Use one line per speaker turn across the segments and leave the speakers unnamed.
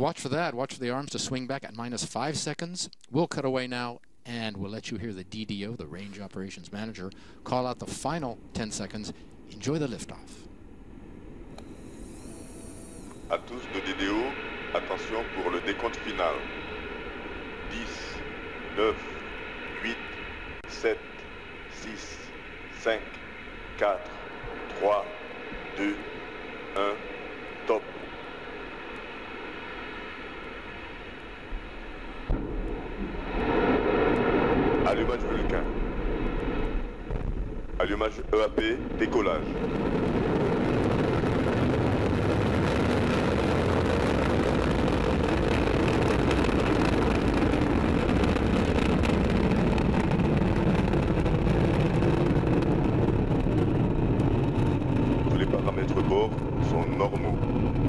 Watch for that. Watch for the arms to swing back at minus five seconds. We'll cut away now and we'll let you hear the DDO, the Range Operations Manager, call out the final 10 seconds. Enjoy the liftoff.
À tous de DDO, attention pour le décompte final. 10, 9, 8, 7, 6, 5, 4, 3, 2, 1, top. Allumage Vulcain. Allumage EAP, décollage. Tous les paramètres bord sont normaux.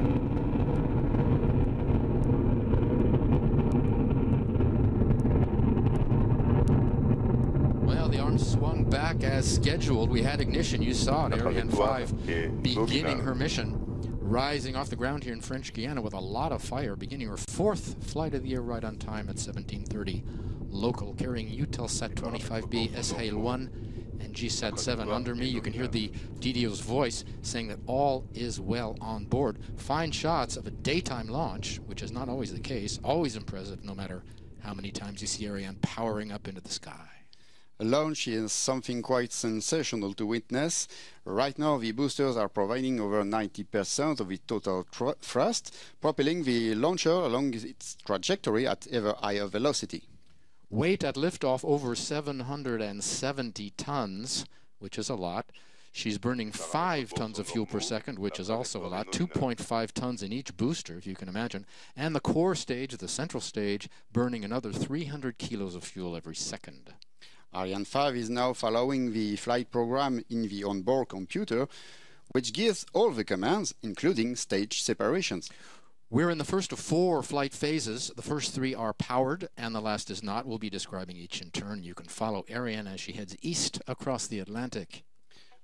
Swung back as scheduled. We had ignition. You saw it, Ariane 5 beginning her mission, rising off the ground here in French Guiana with a lot of fire, beginning her fourth flight of the year right on time at 1730 local, carrying Eutelsat 25B, Es'hail 1, and GSAT 7. Under me, you can hear the DDO's voice saying that all is well on board. Fine shots of a daytime launch, which is not always the case, always impressive no matter how many times you see Ariane powering up into the sky.
Launch is something quite sensational to witness. Right now, the boosters are providing over 90% of the total thrust, propelling the launcher along its trajectory at ever higher velocity.
Weight at liftoff over 770 tons, which is a lot. She's burning 5 tons of fuel per second, which is also a lot. 2.5 tons in each booster, if you can imagine. And the core stage, the central stage, burning another 300 kilos of fuel every second.
Ariane 5 is now following the flight program in the onboard computer, which gives all the commands, including stage separations.
We're in the first of four flight phases. The first three are powered, and the last is not. We'll be describing each in turn. You can follow Ariane as she heads east across the Atlantic.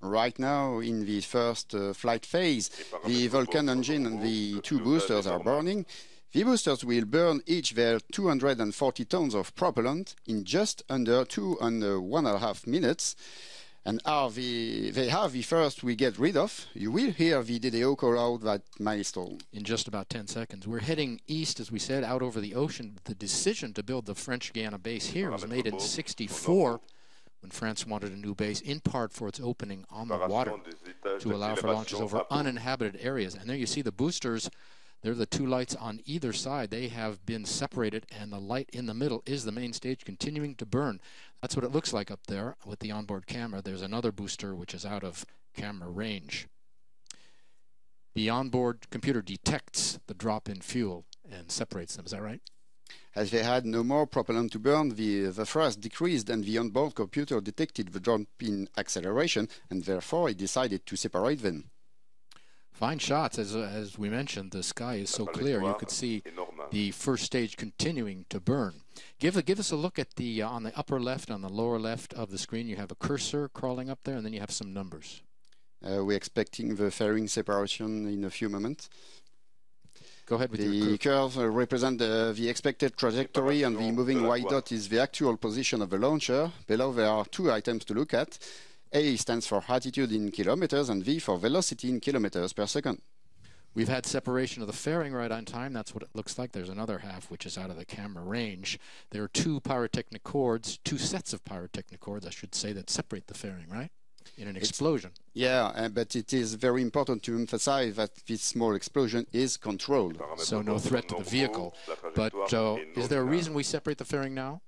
Right now, in the first uh, flight phase, the Vulcan engine and the two boosters are burning. The boosters will burn each their 240 tons of propellant in just under two and one and a half minutes. And are the, they have the first we get rid of. You will hear the DDO call out that milestone.
in just about 10 seconds. We're heading east, as we said, out over the ocean. The decision to build the French Guiana base here was made in 64 when France wanted a new base, in part for its opening on the water to allow for launches over uninhabited areas. And there you see the boosters. They're the two lights on either side. They have been separated, and the light in the middle is the main stage continuing to burn. That's what it looks like up there with the onboard camera. There's another booster which is out of camera range. The onboard computer detects the drop in fuel and separates them. Is that right?
As they had no more propellant to burn, the, the thrust decreased and the onboard computer detected the drop in acceleration and therefore it decided to separate them.
Fine shots, as as we mentioned. The sky is so clear, you could see the first stage continuing to burn. Give a, give us a look at the uh, on the upper left, on the lower left of the screen. You have a cursor crawling up there, and then you have some numbers.
Uh, we're expecting the fairing separation in a few moments.
Go ahead with
The
your cur-
curves uh, represent the, the expected trajectory and the moving white dot is the actual position of the launcher. Below there are two items to look at. A stands for altitude in kilometers and V for velocity in kilometers per second.
We've had separation of the fairing right on time. That's what it looks like. There's another half which is out of the camera range. There are two pyrotechnic cords, two sets of pyrotechnic cords, I should say, that separate the fairing, right? In an explosion.
Yeah, uh, but it is very important to emphasize that this small explosion is controlled.
So no threat to the vehicle. But uh, is there a reason we separate the fairing now?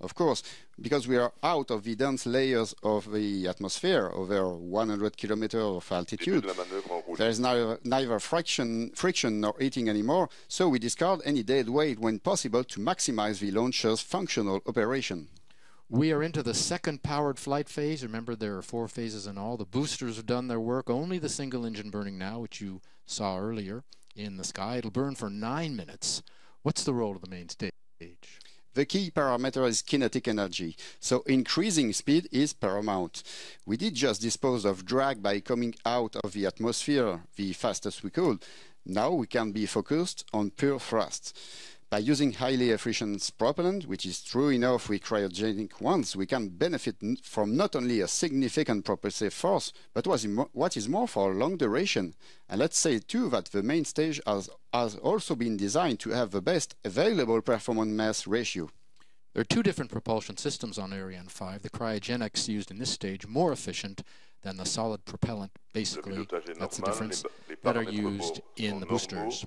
Of course, because we are out of the dense layers of the atmosphere over 100 kilometers of altitude. There is neither, neither friction, friction nor heating anymore, so we discard any dead weight when possible to maximize the launcher's functional operation.
We are into the second powered flight phase. Remember, there are four phases in all. The boosters have done their work. Only the single engine burning now, which you saw earlier in the sky. It'll burn for nine minutes. What's the role of the main stage?
The key parameter is kinetic energy, so increasing speed is paramount. We did just dispose of drag by coming out of the atmosphere the fastest we could. Now we can be focused on pure thrust. By using highly efficient propellant, which is true enough with cryogenic ones, we can benefit from not only a significant propulsive force, but what is more for long duration. And let's say too that the main stage has, has also been designed to have the best available performance mass ratio.
There are two different propulsion systems on Ariane 5. The cryogenics used in this stage more efficient than the solid propellant, basically, that's the difference, that are used in the boosters.